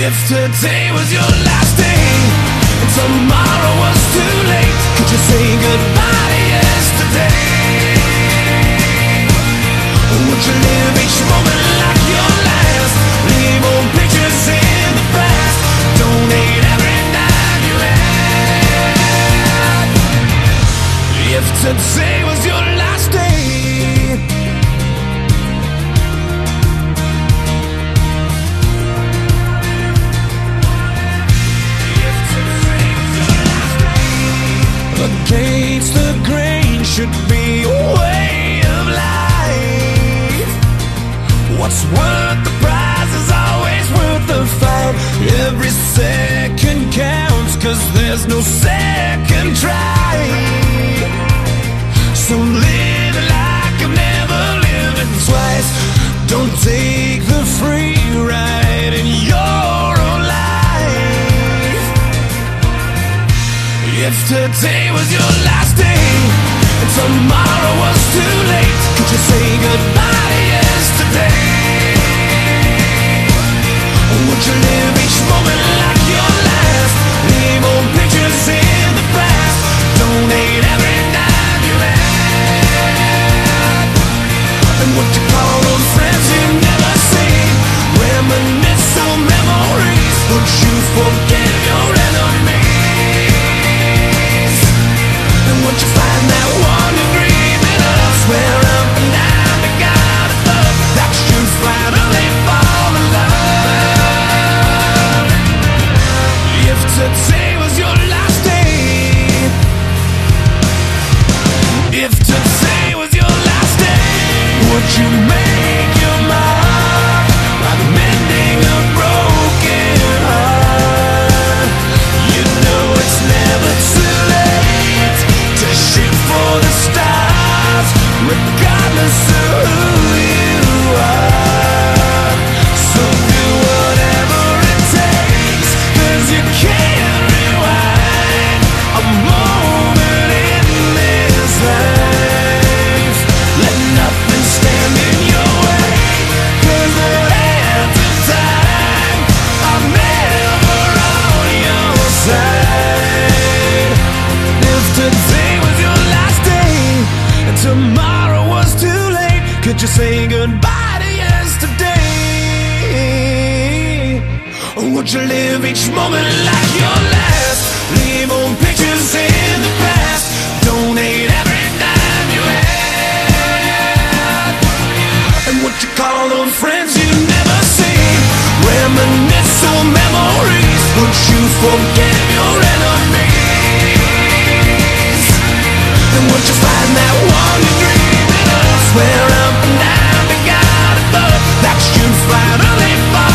If today was your last day Against the grain should be a way of life. What's worth the prize is always worth the fight. Every second counts, cause there's no second try. So If today was your last day and tomorrow was too late, could you say goodbye yesterday? Tomorrow was too late, could you say goodbye to yesterday? Or would you live each moment like your last? Leave old pictures in the past. Donate every dime you had. And would you call those friends you never see Reminisce on memories. Would you forgive your swear I'm from down to God above, that shooting fly to the.